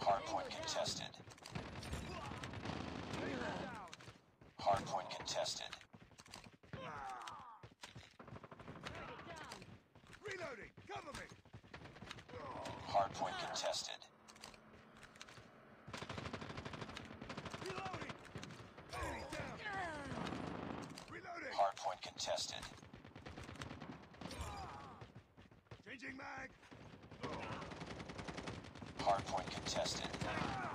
Hardpoint contested. Hardpoint contested. Reloading. Cover me. Hardpoint contested. Reloading. Enemy down. Reloading. Hardpoint contested. Changing mag. Hardpoint contested.